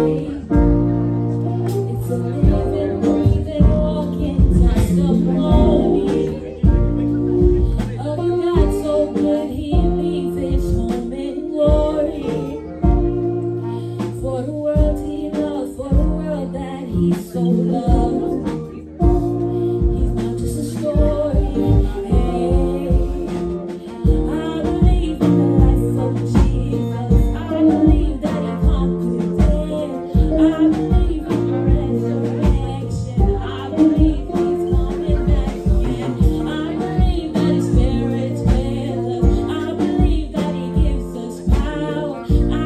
For the world He loved, for the world that He I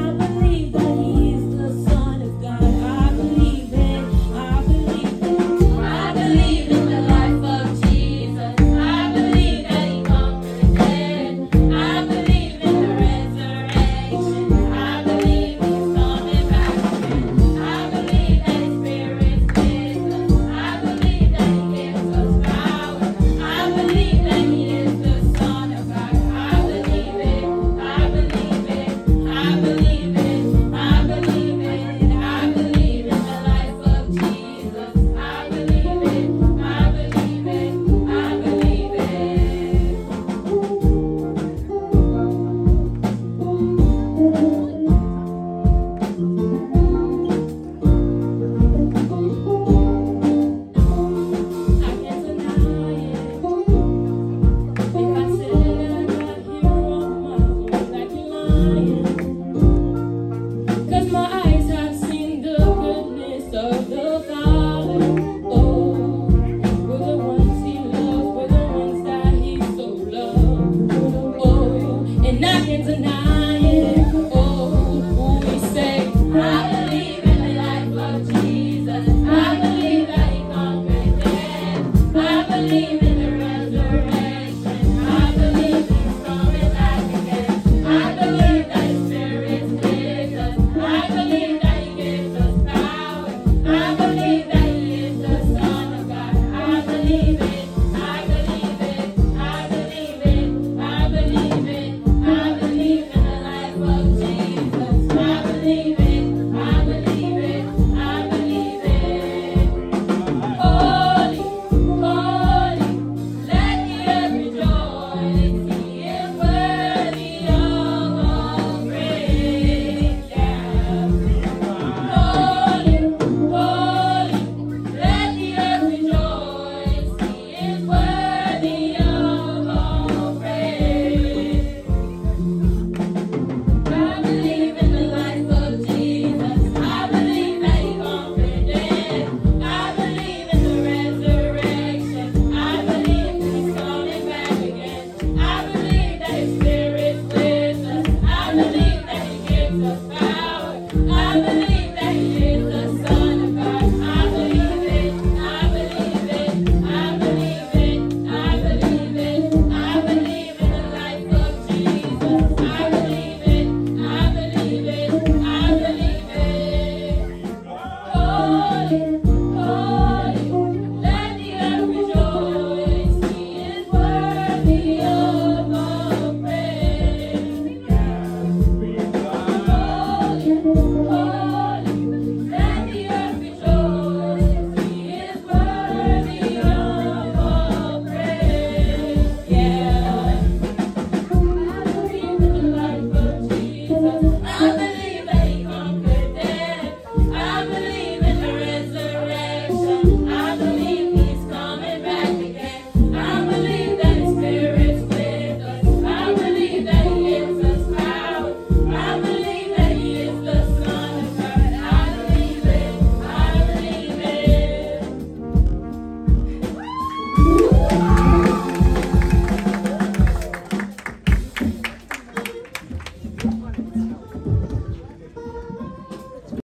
here.